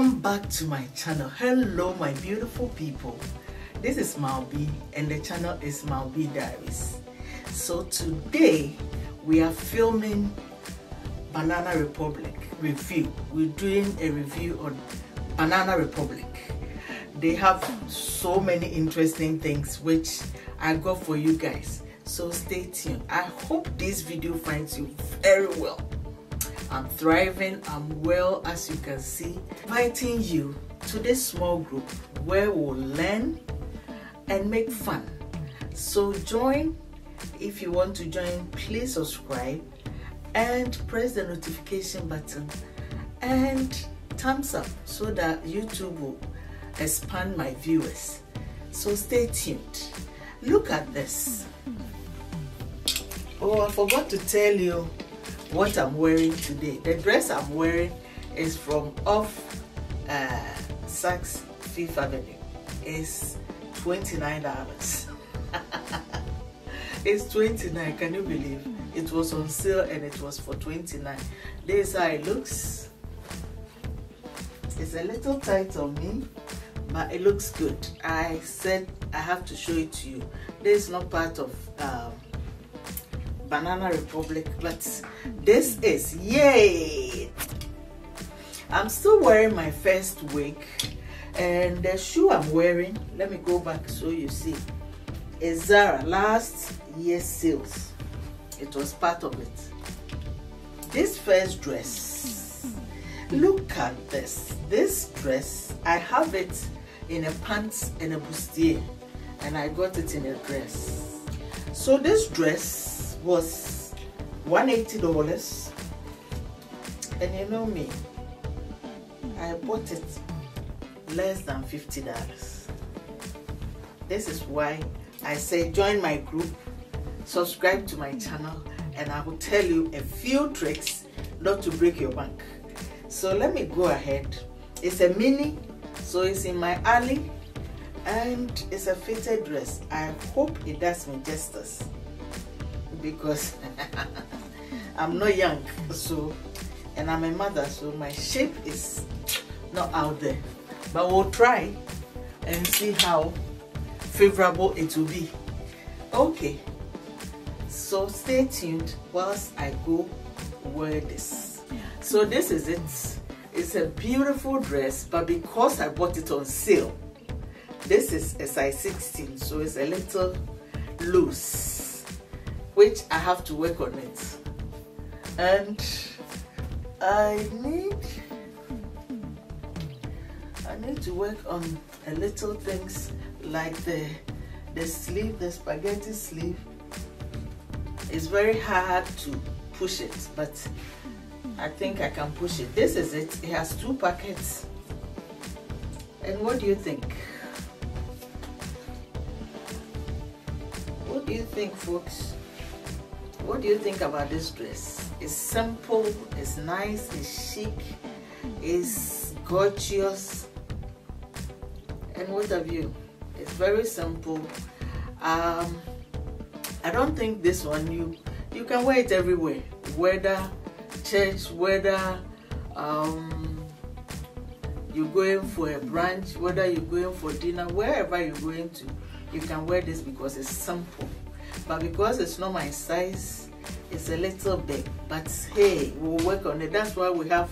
welcome back to my channel. Hello my beautiful people. This is Malby and the channel is Malby Diaries. So today we are filming Banana Republic review. We're doing a review on Banana Republic. They have so many interesting things which I got for you guys. So stay tuned. I hope this video finds you very well I'm thriving, I'm well as you can see. Inviting you to this small group where we'll learn and make fun. So join, if you want to join, please subscribe and press the notification button and thumbs up so that YouTube will expand my viewers. So stay tuned. Look at this. Oh, I forgot to tell you what I'm wearing today. The dress I'm wearing is from off uh, Saks Fifth Avenue. It's $29. it's 29 can you believe? It was on sale and it was for 29 This is how it looks. It's a little tight on me, but it looks good. I said I have to show it to you. This is not part of um, Banana Republic, but this is yay! I'm still wearing my first wig, and the shoe I'm wearing, let me go back so you see, is Zara last year's sales. It was part of it. This first dress, look at this. This dress, I have it in a pants and a bustier, and I got it in a dress. So this dress was $180 and you know me I bought it less than $50 this is why I say join my group subscribe to my channel and I will tell you a few tricks not to break your bank. So let me go ahead. It's a mini so it's in my alley and it's a fitted dress. I hope it does me justice because I'm not young, so and I'm a mother, so my shape is not out there. But we'll try and see how favorable it will be. Okay, so stay tuned whilst I go wear this. So this is it. It's a beautiful dress, but because I bought it on sale, this is a size 16, so it's a little loose which I have to work on it. And I need I need to work on a little things like the the sleeve, the spaghetti sleeve. It's very hard to push it, but I think I can push it. This is it. It has two pockets. And what do you think? What do you think, folks? What do you think about this dress? It's simple, it's nice, it's chic, it's gorgeous. And what have you? It's very simple. Um, I don't think this one you you can wear it everywhere. Whether church, whether um, you're going for a brunch, whether you're going for dinner, wherever you're going to, you can wear this because it's simple but because it's not my size it's a little big but hey we'll work on it. That's why we have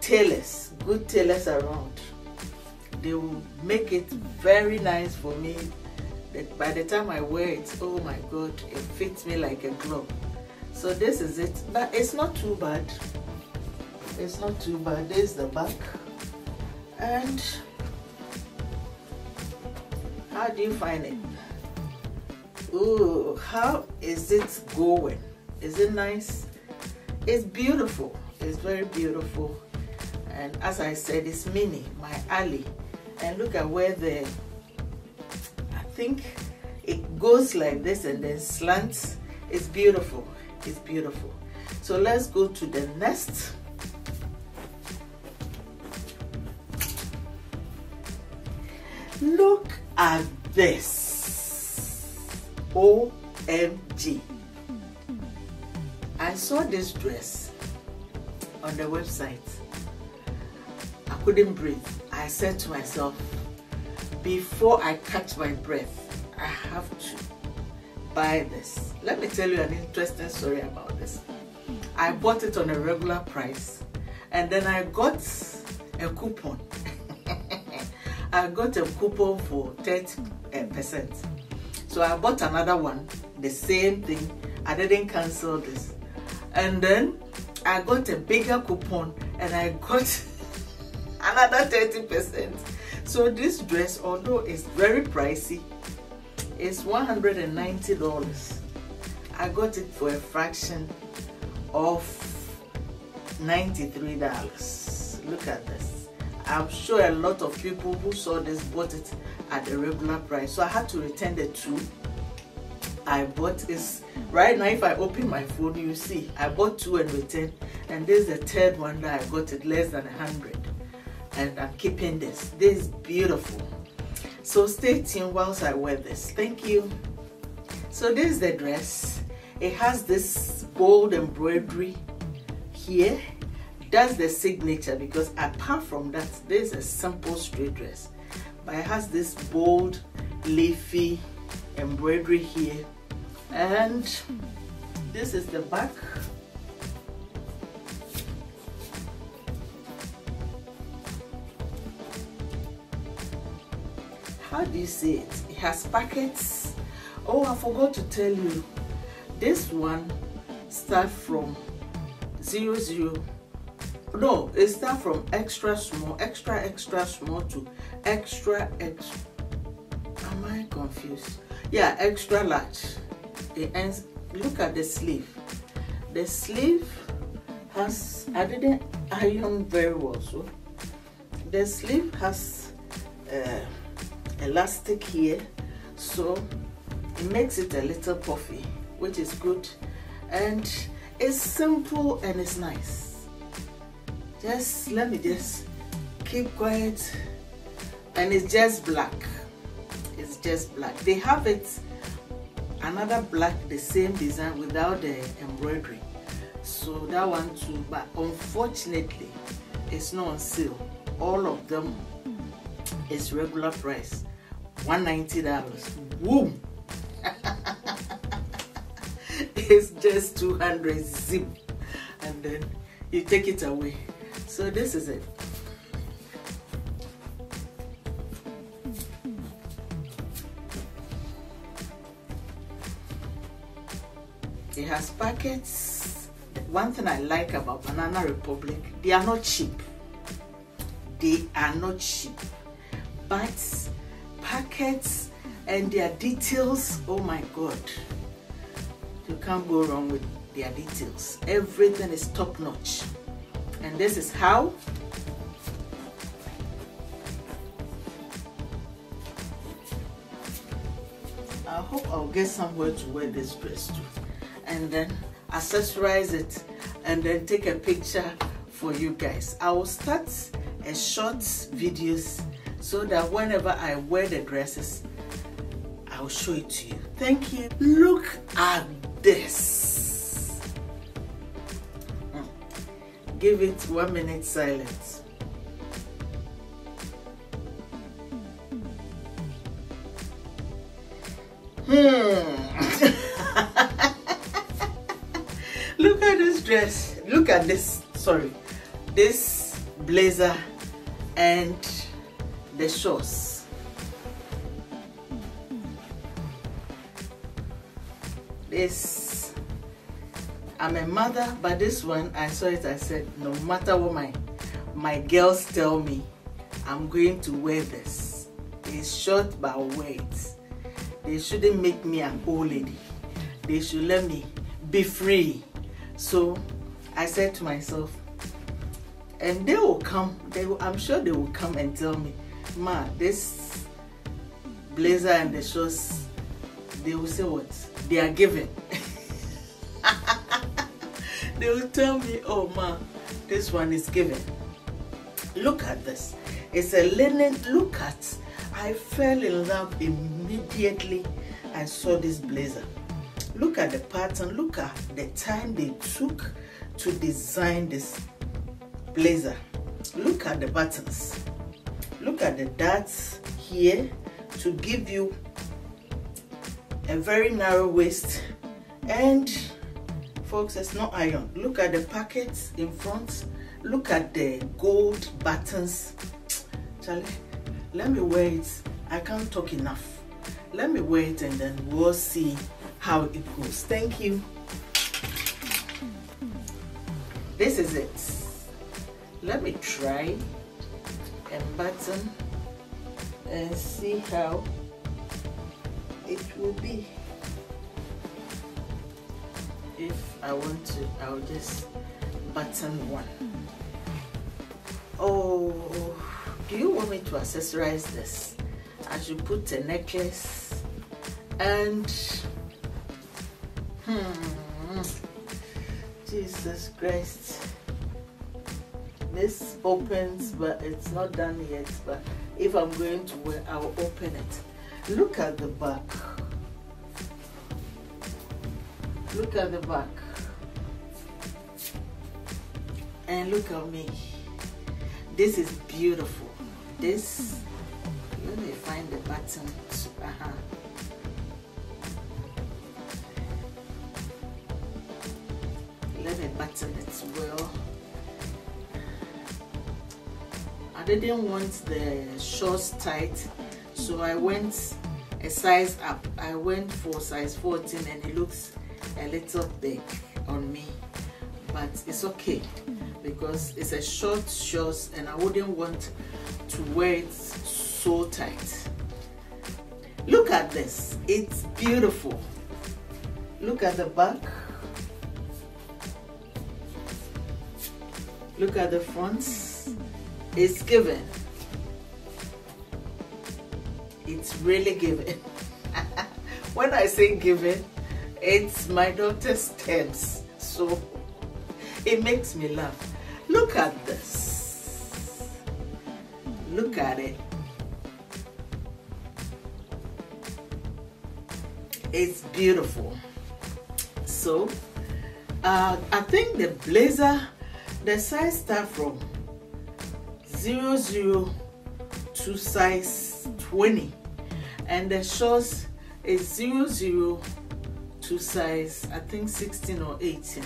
tailors good tailors around. They will make it very nice for me. That by the time I wear it oh my god it fits me like a glove. So this is it. But it's not too bad. It's not too bad. There's the back. And how do you find it Ooh, how is it going? Is it nice? It's beautiful. It's very beautiful. And as I said, it's mini, my alley. And look at where the, I think it goes like this and then slants. It's beautiful. It's beautiful. So let's go to the next. Look at this. OMG. I saw this dress on the website. I'm couldn't breathe. I said to myself, before I catch my breath, I have to buy this. Let me tell you an interesting story about this. I bought it on a regular price and then I got a coupon. I got a coupon for 30%. So I bought another one, the same thing. I didn't cancel this. And then I got a bigger coupon and I got another 30%. So this dress, although it's very pricey, it's $190. I got it for a fraction of $93. Look at this. I'm sure a lot of people who saw this bought it at the regular price. So I had to return the two. I bought this right now if I open my phone you see I bought two and returned and this is the third one that I got it less than a hundred and I'm keeping this. This is beautiful. So stay tuned whilst I wear this. Thank you. So this is the dress. It has this bold embroidery here. That's the signature because apart from that, there's a simple straight dress. But it has this bold, leafy embroidery here. And this is the back. how do you say it it has packets oh i forgot to tell you this one starts from zero zero no it start from extra small extra extra small to extra extra am i confused? Yeah extra large. It ends look at the sleeve. The sleeve has i didn't iron very well so. The sleeve has uh, elastic here so it makes it a little puffy which is good. And it's simple and it's nice just let me just keep quiet. And it's just black. It's just black. They have it another black the same design without the embroidery. So that one too but unfortunately it's not on sale. All of them is regular price. $190. Boom! it's just 200 zip. And then you take it away. So this is it. It has packets. One thing I like about Banana Republic, they are not cheap. They are not cheap. But packets and their details oh my god you can't go wrong with their details everything is top notch and this is how I hope I'll get somewhere to wear this dress to and then accessorize it and then take a picture for you guys I will start a short videos so that whenever I wear the dresses, I'll show it to you. Thank you. Look at this. Give it one minute silence. Hmm. Look at this dress. Look at this. Sorry. This blazer and the shorts. This, I'm a mother, but this one, I saw it, I said, no matter what my, my girls tell me, I'm going to wear this. It's short, but I'll. They shouldn't make me an old lady. They should let me be free. So I said to myself, and they will come, they will, I'm sure they will come and tell me, ma, this blazer and the shorts, they will say what? They are given. they will tell me, oh ma, this one is given. Look at this. It's a linen, look at. I fell in love immediately I saw this blazer. Look at the pattern, look at the time they took to design this blazer. look at the buttons look at the darts here to give you a very narrow waist and folks it's not iron. Look at the pockets in front. Look at the gold buttons. Charlie, let me wear it I can't talk enough. Let me wear it and then we'll see how it goes. Thank you. This is it. Let me try and button and see how it will be if I want to I'll just button one. Oh do you want me to accessorize this? I should put a necklace and hmm Jesus Christ. This opens but it's not done yet but if I'm going to wear I'll open it. Look at the back look at the back. And look at me. This is beautiful. This let me find the button. Uh -huh. let me button it well. I didn't want the shorts tight so I went a size up. I went for size 14 and it looks a little big on me but it's okay because it's a short shorts and I wouldn't want to wear it so tight. Look at this. It's beautiful. Look at the back. Look at the front. It's given. It's really given. When I say given it's my daughter's terms so it makes me laugh. Look at this. Look at it. It's beautiful. So uh, I think the blazer the size start from 00 to size 20 and the shorts is 00 to size I think 16 or 18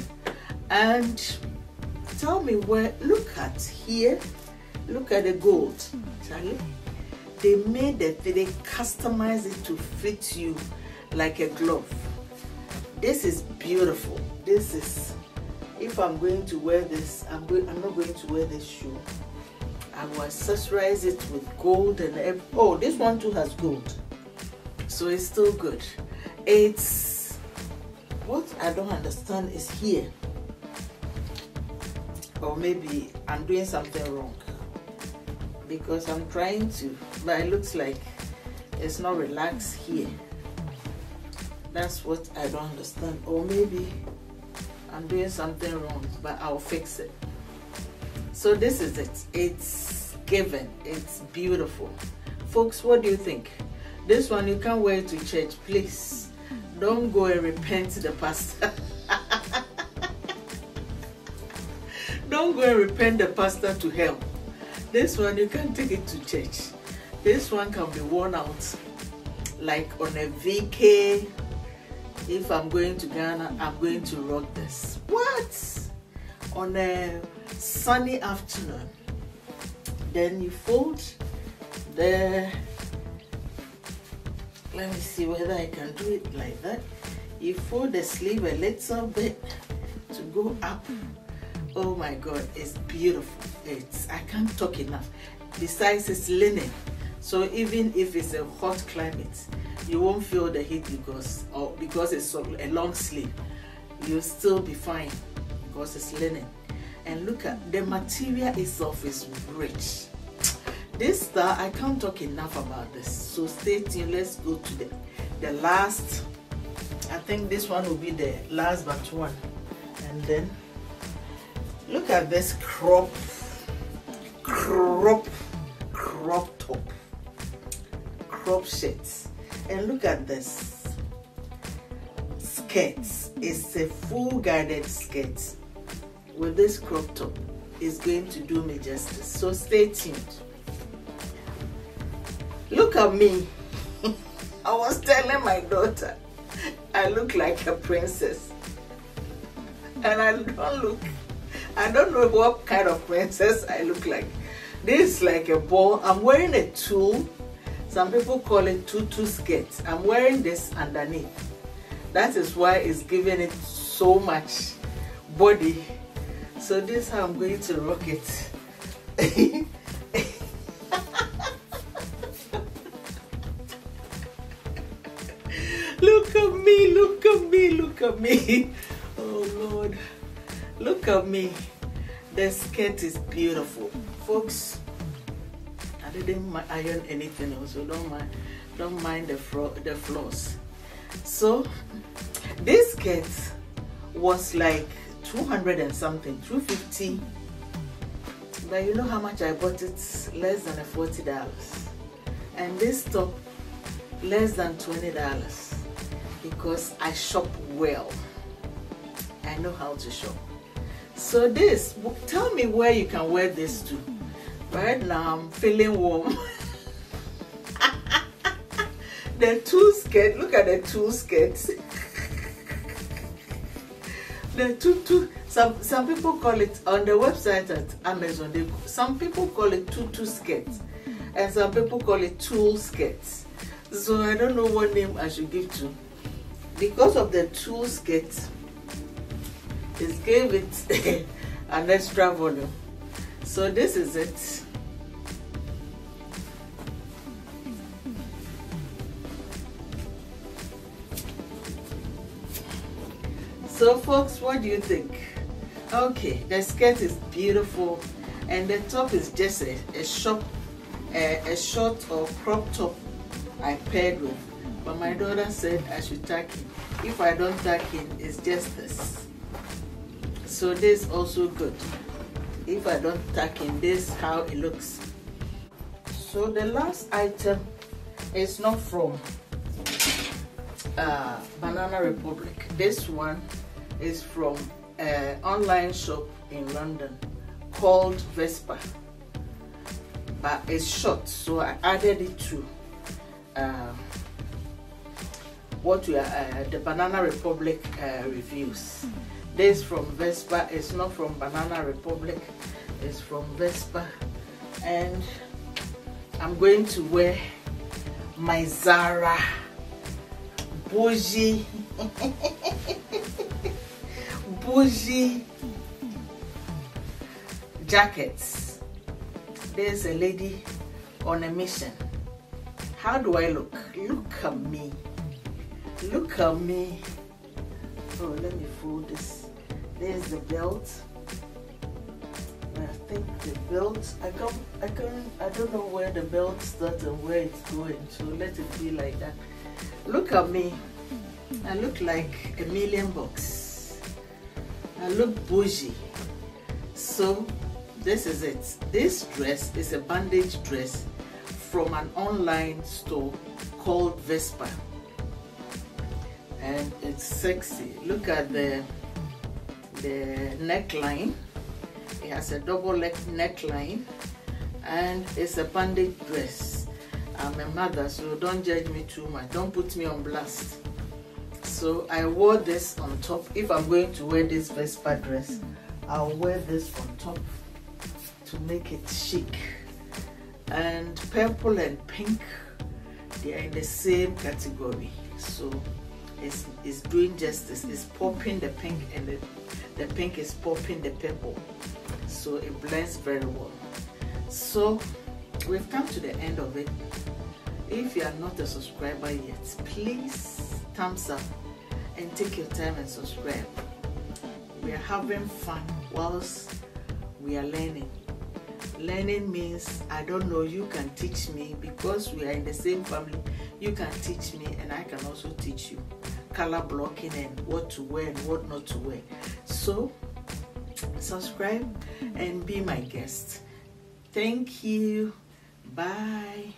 and tell me where look at here. Look at the gold Charlie. They made it they customized it to fit you like a glove. This is beautiful. This is if I'm going to wear this I'm going I'm not going to wear this shoe. I will accessorize it with gold and oh this one too has gold. So it's still good. It's what I don't understand is here. Or maybe I'm doing something wrong. Because I'm trying to but it looks like it's not relaxed here. That's what I don't understand. Or maybe I'm doing something wrong but I'll fix it. So this is it. It's given. It's beautiful. Folks what do you think? This one you can't wear to church please don't go and repent to the pastor. Don't go and repent the pastor to hell. This one, you can take it to church. This one can be worn out. Like on a VK, if I'm going to Ghana, I'm going to rock this. What? On a sunny afternoon. Then you fold the let me see whether I can do it like that. You fold the sleeve a little bit to go up. Oh my god it's beautiful. It's I can't talk enough. Besides it's linen. So even if it's a hot climate you won't feel the heat because or because it's a long sleeve. You'll still be fine because it's linen. And look at the material itself is rich this star i can't talk enough about this. So stay tuned. Let's go to the the last. I think this one will be the last but one. And then look at this crop. Crop. Crop top. Crop shirts. And look at this. Skirt it's a full guarded skirt. With this crop top is going to do me justice. So stay tuned. Look at me. I was telling my daughter, I look like a princess. And I don't look, I don't know what kind of princess I look like. This is like a ball. I'm wearing a tulle. Some people call it tutu skirt. I'm wearing this underneath. That is why it's giving it so much body. So this is how I'm going to rock it. at me. Oh Lord, look at me. The skirt is beautiful. Folks, I didn't iron anything else, so don't mind, don't mind the, fro the flaws. So, this skirt was like 200 and something, 250 but you know how much I bought it? Less than a $40. And this top, less than $20 because I shop well. I know how to shop. So this, tell me where you can wear this to. Right now I'm feeling warm. the two skirt, look at the two skirts. the two, two, some some people call it on the website at Amazon. They, some people call it tutu skirts, and some people call it tulle skirts. So I don't know what name I should give to. Because of the tulle skirts, it gave it an extra volume. So this is it. So folks, what do you think? Okay, the skirt is beautiful and the top is just a, a short a, a short or crop top I paired with. But my daughter said I should tuck in. If I don't tuck in, it's just this. So this also good. If I don't tuck in, this how it looks. So the last item is not from uh, Banana Republic. This one is from an online shop in London called Vesper. But it's short, so I added it to um, what we are, uh, the Banana Republic uh, reviews. This from Vesper, it's not from Banana Republic, it's from Vesper. And I'm going to wear my Zara bougie bougie jackets. There's a lady on a mission. How do I look? Look at me. Look at me. Oh, let me fold this. There's the belt. I think the belt, I can't, I can't, I don't know where the belt starts and where it's going, so let it be like that. Look at me. I look like a million bucks. I look bougie. So this is it. This dress is a bandage dress from an online store called Vesper. And it's sexy. Look at the the neckline. It has a double neckline and it's a bandage dress. I'm a mother, so don't judge me too much. Don't put me on blast. So I wore this on top. If I'm going to wear this Vesper dress, I'll wear this on top to make it chic. And purple and pink, they are in the same category. So it's, it's doing justice. It's popping the pink and the, the pink is popping the purple. So it blends very well. So we've come to the end of it. If you are not a subscriber yet, please thumbs up and take your time and subscribe. We are having fun whilst we are learning. Learning means I don't know, you can teach me because we are in the same family. You can teach me and I can also teach you color blocking and what to wear and what not to wear. So subscribe and be my guest. Thank you. Bye.